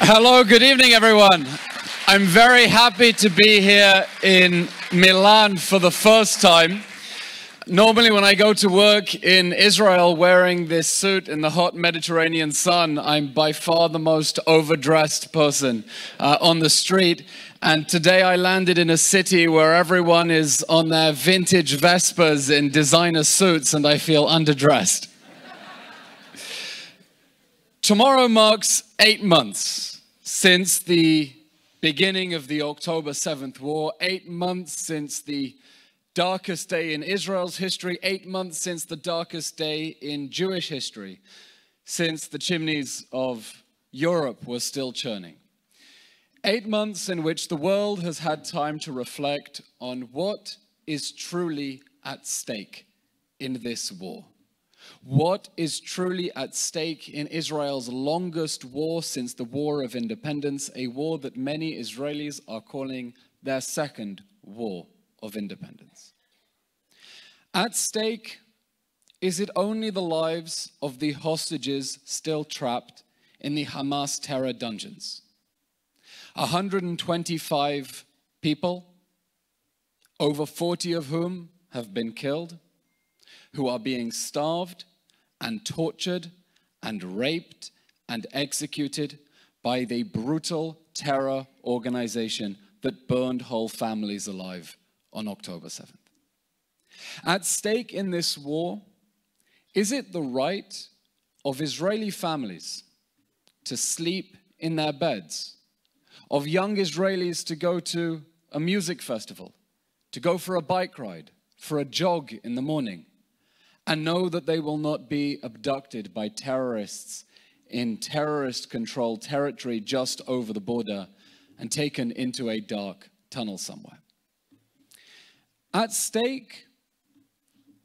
Hello, good evening, everyone. I'm very happy to be here in Milan for the first time. Normally, when I go to work in Israel wearing this suit in the hot Mediterranean sun, I'm by far the most overdressed person uh, on the street. And today I landed in a city where everyone is on their vintage Vespas in designer suits, and I feel underdressed. Tomorrow marks eight months since the beginning of the October 7th War, eight months since the darkest day in Israel's history, eight months since the darkest day in Jewish history, since the chimneys of Europe were still churning. Eight months in which the world has had time to reflect on what is truly at stake in this war. What is truly at stake in Israel's longest war since the War of Independence, a war that many Israelis are calling their second war of independence. At stake, is it only the lives of the hostages still trapped in the Hamas terror dungeons? 125 people, over 40 of whom have been killed, who are being starved and tortured and raped and executed by the brutal terror organization that burned whole families alive on October 7th. At stake in this war, is it the right of Israeli families to sleep in their beds, of young Israelis to go to a music festival, to go for a bike ride, for a jog in the morning, and know that they will not be abducted by terrorists in terrorist controlled territory just over the border and taken into a dark tunnel somewhere. At stake,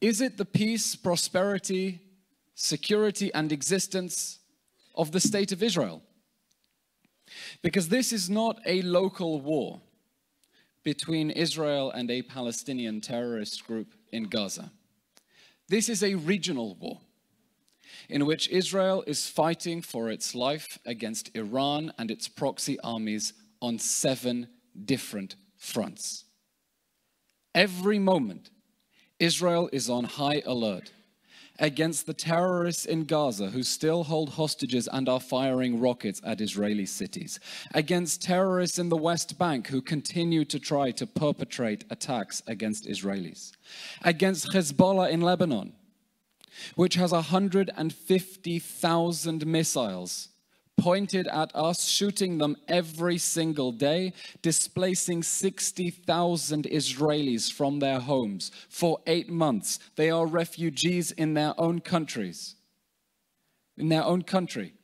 is it the peace, prosperity, security, and existence of the state of Israel? Because this is not a local war between Israel and a Palestinian terrorist group in Gaza. This is a regional war in which Israel is fighting for its life against Iran and its proxy armies on seven different fronts. Every moment, Israel is on high alert against the terrorists in Gaza who still hold hostages and are firing rockets at Israeli cities, against terrorists in the West Bank who continue to try to perpetrate attacks against Israelis, against Hezbollah in Lebanon, which has 150,000 missiles pointed at us, shooting them every single day, displacing 60,000 Israelis from their homes for eight months. They are refugees in their own countries, in their own country,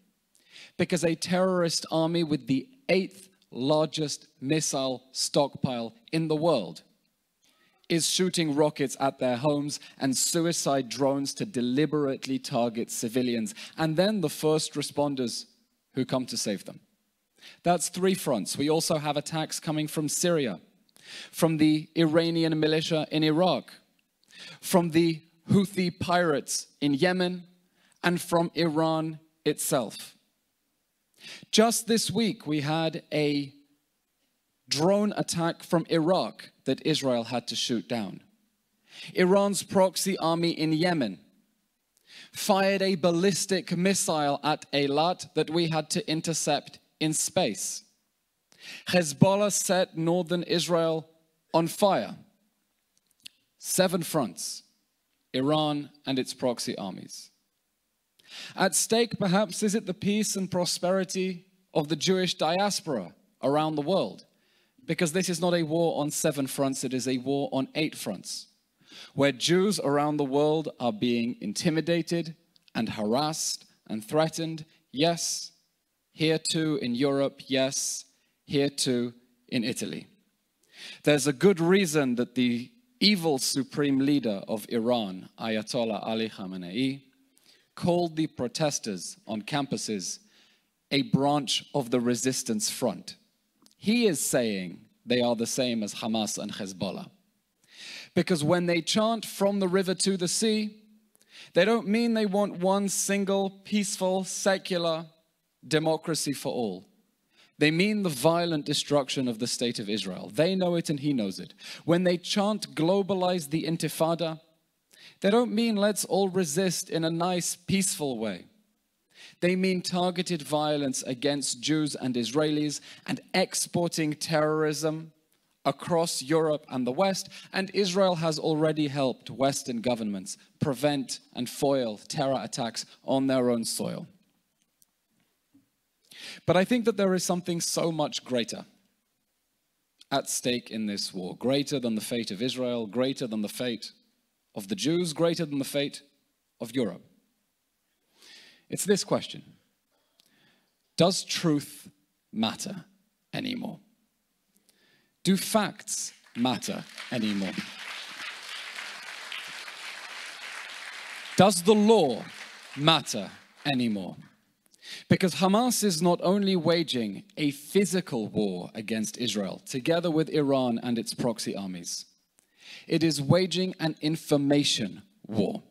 because a terrorist army with the eighth largest missile stockpile in the world is shooting rockets at their homes and suicide drones to deliberately target civilians. And then the first responders who come to save them. That's three fronts. We also have attacks coming from Syria, from the Iranian militia in Iraq, from the Houthi pirates in Yemen, and from Iran itself. Just this week, we had a drone attack from Iraq that Israel had to shoot down. Iran's proxy army in Yemen fired a ballistic missile at Eilat that we had to intercept in space. Hezbollah set northern Israel on fire. Seven fronts Iran and its proxy armies. At stake, perhaps, is it the peace and prosperity of the Jewish diaspora around the world? Because this is not a war on seven fronts, it is a war on eight fronts where Jews around the world are being intimidated and harassed and threatened. Yes, here too in Europe. Yes, here too in Italy. There's a good reason that the evil supreme leader of Iran, Ayatollah Ali Khamenei, called the protesters on campuses a branch of the resistance front. He is saying they are the same as Hamas and Hezbollah. Because when they chant from the river to the sea, they don't mean they want one single, peaceful, secular democracy for all. They mean the violent destruction of the state of Israel. They know it and he knows it. When they chant globalize the intifada, they don't mean let's all resist in a nice, peaceful way. They mean targeted violence against Jews and Israelis and exporting terrorism across Europe and the West. And Israel has already helped Western governments prevent and foil terror attacks on their own soil. But I think that there is something so much greater at stake in this war, greater than the fate of Israel, greater than the fate of the Jews, greater than the fate of Europe. It's this question Does truth matter anymore? Do facts matter anymore? Does the law matter anymore? Because Hamas is not only waging a physical war against Israel, together with Iran and its proxy armies, it is waging an information war.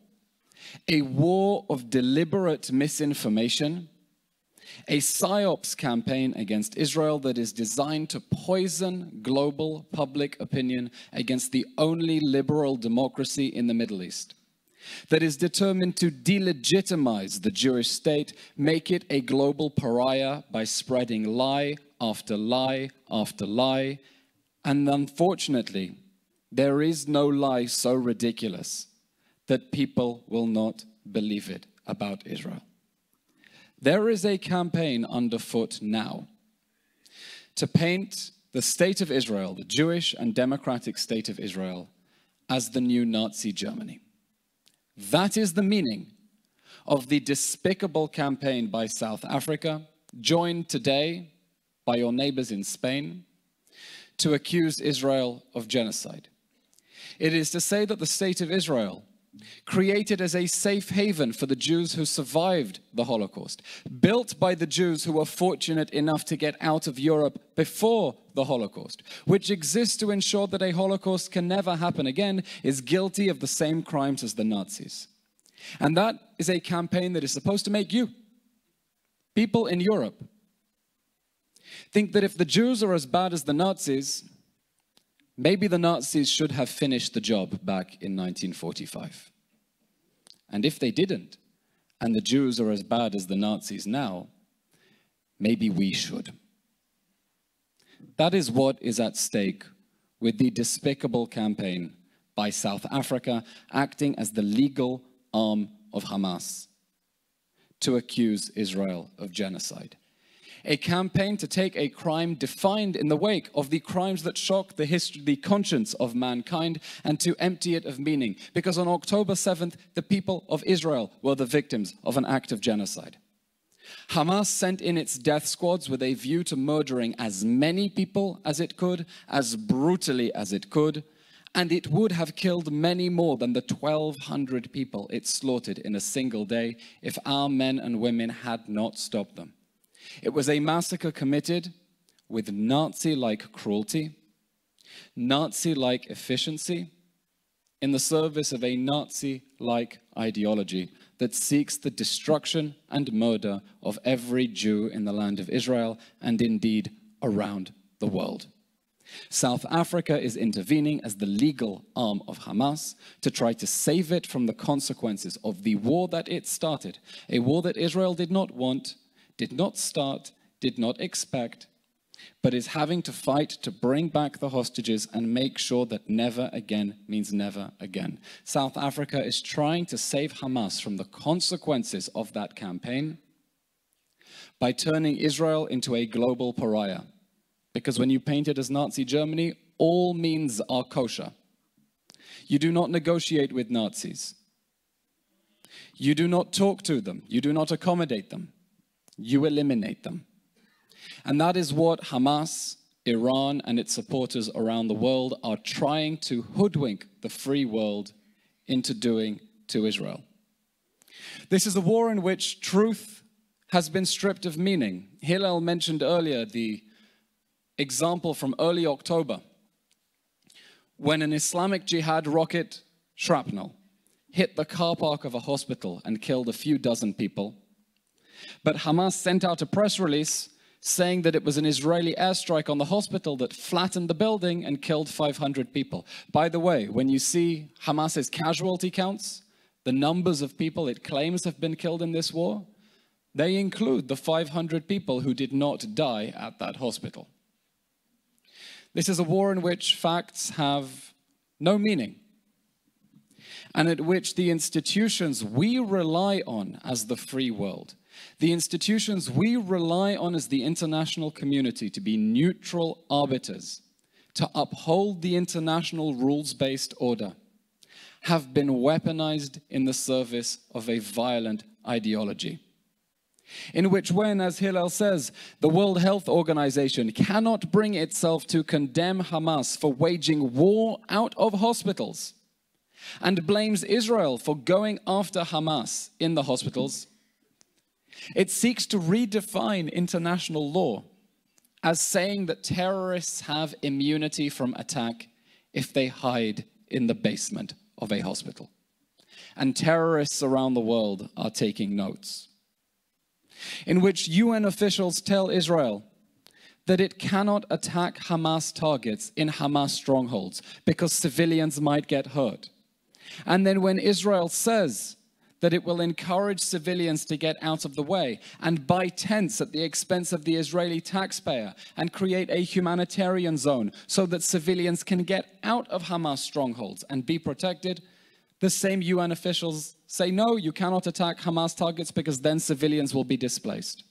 A war of deliberate misinformation, a psyops campaign against Israel that is designed to poison global public opinion against the only liberal democracy in the Middle East that is determined to delegitimize the Jewish state, make it a global pariah by spreading lie after lie after lie. And unfortunately, there is no lie so ridiculous that people will not believe it about Israel. There is a campaign underfoot now to paint the state of Israel, the Jewish and democratic state of Israel, as the new Nazi Germany. That is the meaning of the despicable campaign by South Africa, joined today by your neighbors in Spain, to accuse Israel of genocide. It is to say that the state of Israel created as a safe haven for the Jews who survived the Holocaust, built by the Jews who were fortunate enough to get out of Europe before the Holocaust, which exists to ensure that a Holocaust can never happen again, is guilty of the same crimes as the Nazis. And that is a campaign that is supposed to make you, people in Europe, think that if the Jews are as bad as the Nazis, Maybe the Nazis should have finished the job back in 1945. And if they didn't, and the Jews are as bad as the Nazis now, maybe we should. That is what is at stake with the despicable campaign by South Africa acting as the legal arm of Hamas to accuse Israel of genocide a campaign to take a crime defined in the wake of the crimes that shock the history, the conscience of mankind, and to empty it of meaning. Because on October 7th, the people of Israel were the victims of an act of genocide. Hamas sent in its death squads with a view to murdering as many people as it could, as brutally as it could, and it would have killed many more than the 1,200 people it slaughtered in a single day if our men and women had not stopped them. It was a massacre committed with Nazi like cruelty, Nazi like efficiency, in the service of a Nazi like ideology that seeks the destruction and murder of every Jew in the land of Israel and indeed around the world. South Africa is intervening as the legal arm of Hamas to try to save it from the consequences of the war that it started, a war that Israel did not want did not start, did not expect, but is having to fight to bring back the hostages and make sure that never again means never again. South Africa is trying to save Hamas from the consequences of that campaign by turning Israel into a global pariah. Because when you paint it as Nazi Germany, all means are kosher. You do not negotiate with Nazis. You do not talk to them. You do not accommodate them you eliminate them. And that is what Hamas, Iran, and its supporters around the world are trying to hoodwink the free world into doing to Israel. This is a war in which truth has been stripped of meaning. Hillel mentioned earlier the example from early October when an Islamic Jihad rocket shrapnel hit the car park of a hospital and killed a few dozen people but Hamas sent out a press release saying that it was an Israeli airstrike on the hospital that flattened the building and killed 500 people. By the way, when you see Hamas's casualty counts, the numbers of people it claims have been killed in this war, they include the 500 people who did not die at that hospital. This is a war in which facts have no meaning and at which the institutions we rely on as the free world, the institutions we rely on as the international community to be neutral arbiters, to uphold the international rules based order, have been weaponized in the service of a violent ideology. In which, when, as Hillel says, the World Health Organization cannot bring itself to condemn Hamas for waging war out of hospitals, and blames Israel for going after Hamas in the hospitals. It seeks to redefine international law as saying that terrorists have immunity from attack if they hide in the basement of a hospital. And terrorists around the world are taking notes. In which UN officials tell Israel that it cannot attack Hamas targets in Hamas strongholds because civilians might get hurt and then when Israel says that it will encourage civilians to get out of the way and buy tents at the expense of the Israeli taxpayer and create a humanitarian zone so that civilians can get out of Hamas strongholds and be protected, the same UN officials say, no, you cannot attack Hamas targets because then civilians will be displaced.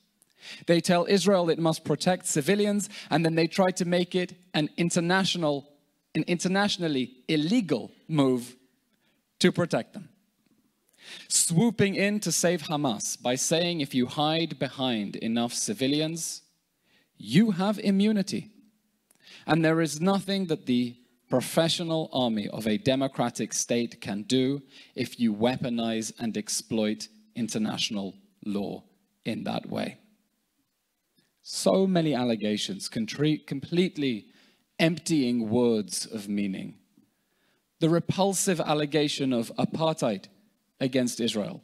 They tell Israel it must protect civilians, and then they try to make it an international, an internationally illegal move to protect them. Swooping in to save Hamas by saying if you hide behind enough civilians, you have immunity. And there is nothing that the professional army of a democratic state can do if you weaponize and exploit international law in that way. So many allegations, completely emptying words of meaning the repulsive allegation of apartheid against Israel,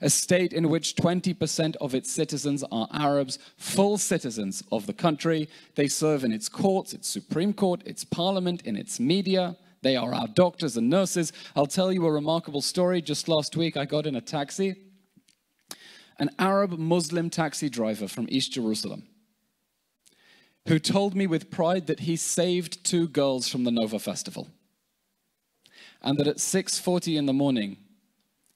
a state in which 20% of its citizens are Arabs, full citizens of the country. They serve in its courts, its Supreme Court, its parliament, in its media. They are our doctors and nurses. I'll tell you a remarkable story. Just last week, I got in a taxi, an Arab Muslim taxi driver from East Jerusalem who told me with pride that he saved two girls from the Nova Festival and that at 6:40 in the morning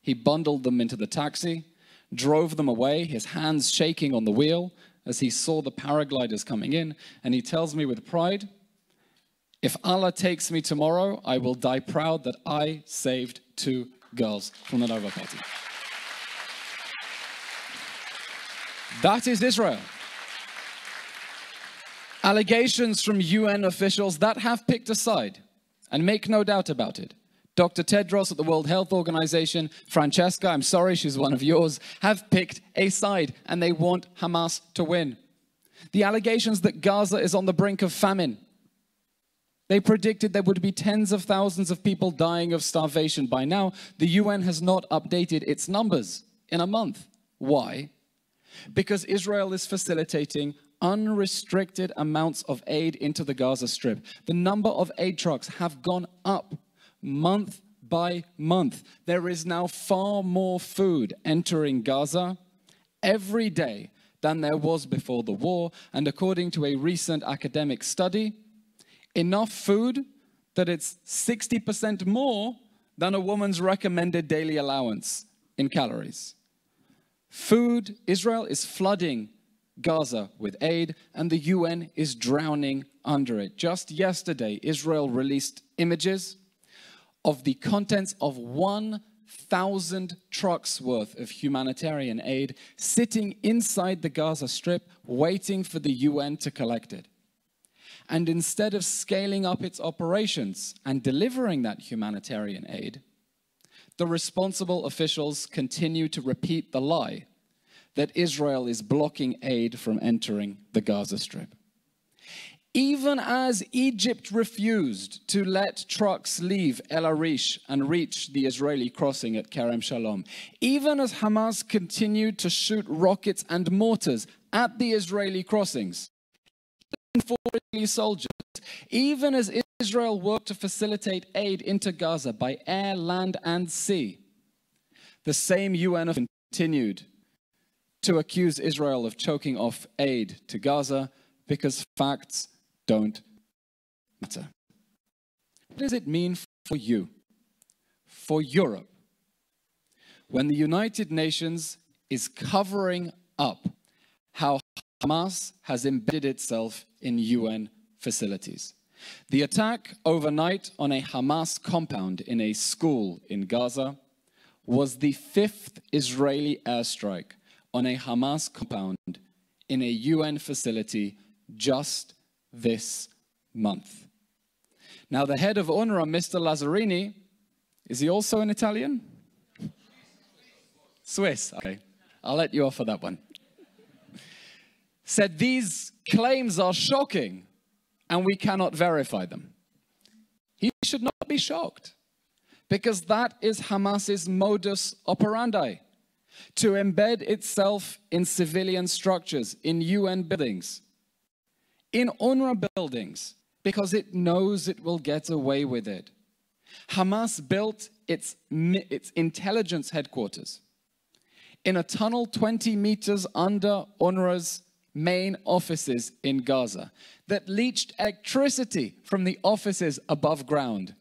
he bundled them into the taxi, drove them away, his hands shaking on the wheel as he saw the paragliders coming in, and he tells me with pride, if Allah takes me tomorrow, I will die proud that I saved two girls from the Nova Party. That is Israel. Allegations from UN officials that have picked a side, and make no doubt about it, Dr. Tedros at the World Health Organization, Francesca, I'm sorry she's one of yours, have picked a side and they want Hamas to win. The allegations that Gaza is on the brink of famine. They predicted there would be tens of thousands of people dying of starvation by now. The UN has not updated its numbers in a month. Why? Because Israel is facilitating unrestricted amounts of aid into the Gaza Strip. The number of aid trucks have gone up month by month. There is now far more food entering Gaza every day than there was before the war. And according to a recent academic study, enough food that it's 60% more than a woman's recommended daily allowance in calories. Food, Israel is flooding Gaza with aid, and the UN is drowning under it. Just yesterday, Israel released images of the contents of 1,000 trucks worth of humanitarian aid sitting inside the Gaza Strip, waiting for the UN to collect it. And instead of scaling up its operations and delivering that humanitarian aid, the responsible officials continue to repeat the lie that Israel is blocking aid from entering the Gaza Strip even as Egypt refused to let trucks leave El Arish and reach the Israeli crossing at Kerem Shalom, even as Hamas continued to shoot rockets and mortars at the Israeli crossings for Israeli soldiers, even as Israel worked to facilitate aid into Gaza by air, land, and sea. The same UN continued to accuse Israel of choking off aid to Gaza because facts don't matter. What does it mean for you, for Europe, when the United Nations is covering up how Hamas has embedded itself in UN facilities? The attack overnight on a Hamas compound in a school in Gaza was the fifth Israeli airstrike on a Hamas compound in a UN facility just this month. Now, the head of UNRWA, Mr. Lazzarini, is he also an Italian? Swiss. Okay, I'll let you off for that one. Said these claims are shocking and we cannot verify them. He should not be shocked because that is Hamas's modus operandi to embed itself in civilian structures, in UN buildings, in UNRWA buildings, because it knows it will get away with it. Hamas built its, its intelligence headquarters in a tunnel 20 meters under UNRWA's main offices in Gaza that leached electricity from the offices above ground.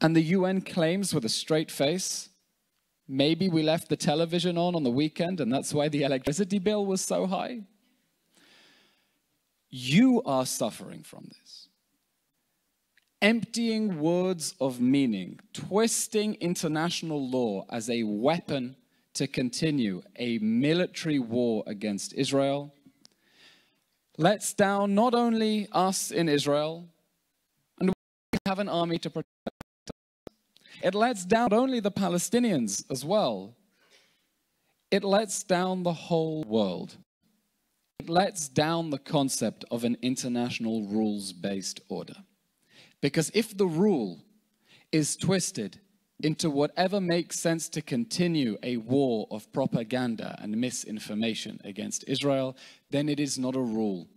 And the UN claims with a straight face maybe we left the television on on the weekend and that's why the electricity bill was so high. You are suffering from this. Emptying words of meaning, twisting international law as a weapon to continue a military war against Israel lets down not only us in Israel, and we have an army to protect us. It lets down not only the Palestinians as well. It lets down the whole world. It lets down the concept of an international rules based order. Because if the rule is twisted into whatever makes sense to continue a war of propaganda and misinformation against Israel, then it is not a rule.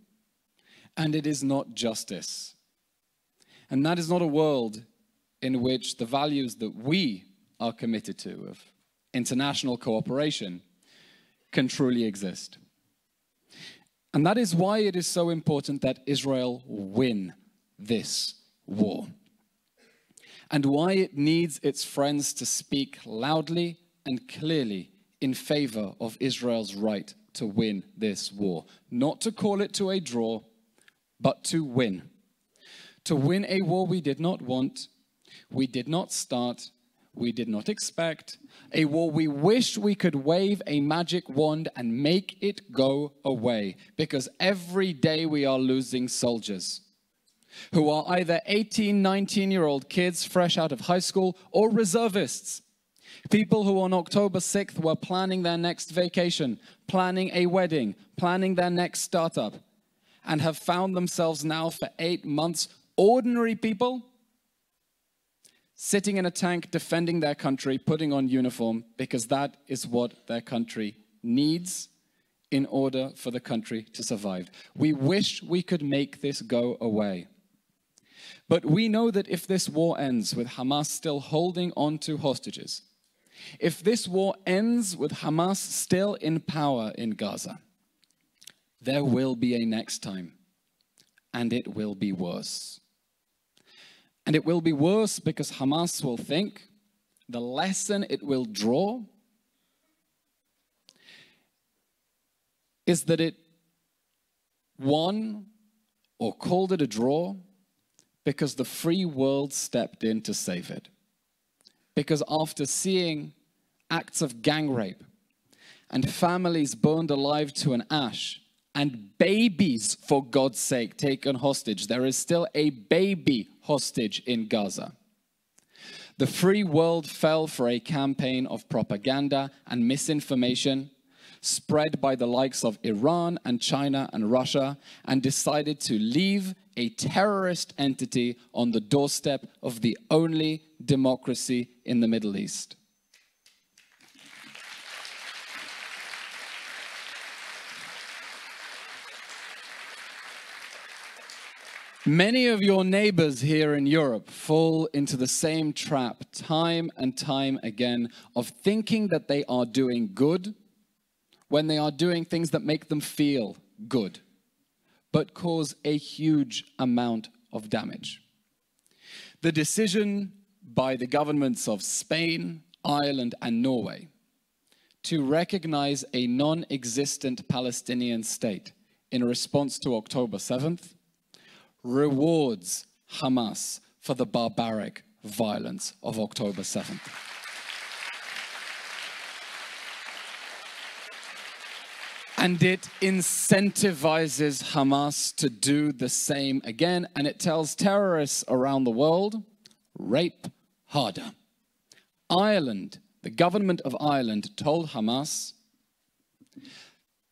And it is not justice. And that is not a world in which the values that we are committed to of international cooperation can truly exist. And that is why it is so important that Israel win this war and why it needs its friends to speak loudly and clearly in favor of Israel's right to win this war. Not to call it to a draw, but to win. To win a war we did not want, we did not start, we did not expect, a war we wish we could wave a magic wand and make it go away, because every day we are losing soldiers who are either 18, 19 year old kids fresh out of high school or reservists. People who on October 6th were planning their next vacation, planning a wedding, planning their next startup, and have found themselves now for eight months, ordinary people, sitting in a tank defending their country, putting on uniform, because that is what their country needs in order for the country to survive. We wish we could make this go away. But we know that if this war ends with Hamas still holding on to hostages, if this war ends with Hamas still in power in Gaza, there will be a next time, and it will be worse. And it will be worse because Hamas will think the lesson it will draw is that it won or called it a draw because the free world stepped in to save it. Because after seeing acts of gang rape and families burned alive to an ash and babies, for God's sake, taken hostage, there is still a baby hostage in Gaza. The free world fell for a campaign of propaganda and misinformation spread by the likes of Iran and China and Russia and decided to leave a terrorist entity on the doorstep of the only democracy in the Middle East. Many of your neighbors here in Europe fall into the same trap time and time again of thinking that they are doing good when they are doing things that make them feel good, but cause a huge amount of damage. The decision by the governments of Spain, Ireland, and Norway to recognize a non existent Palestinian state in response to October 7th rewards Hamas for the barbaric violence of October 7th. And it incentivizes Hamas to do the same again. And it tells terrorists around the world rape harder. Ireland, the government of Ireland, told Hamas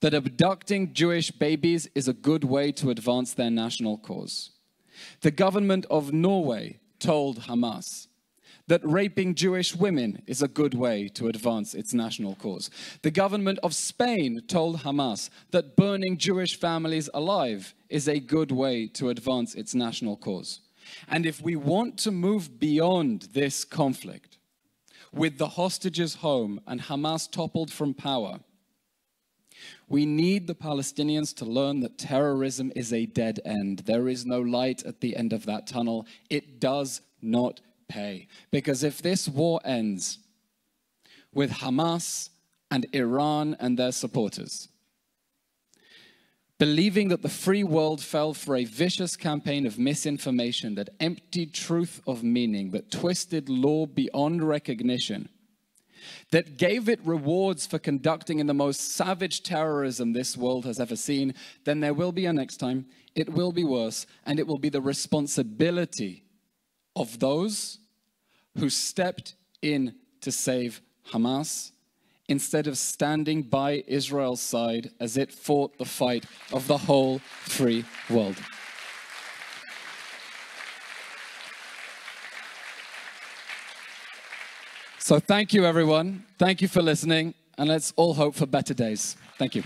that abducting Jewish babies is a good way to advance their national cause. The government of Norway told Hamas that raping Jewish women is a good way to advance its national cause. The government of Spain told Hamas that burning Jewish families alive is a good way to advance its national cause. And if we want to move beyond this conflict, with the hostages home and Hamas toppled from power, we need the Palestinians to learn that terrorism is a dead end. There is no light at the end of that tunnel. It does not pay. Because if this war ends with Hamas and Iran and their supporters, believing that the free world fell for a vicious campaign of misinformation that emptied truth of meaning, that twisted law beyond recognition, that gave it rewards for conducting in the most savage terrorism this world has ever seen, then there will be a next time. It will be worse, and it will be the responsibility of those who stepped in to save Hamas instead of standing by Israel's side as it fought the fight of the whole free world. So thank you, everyone. Thank you for listening, and let's all hope for better days. Thank you.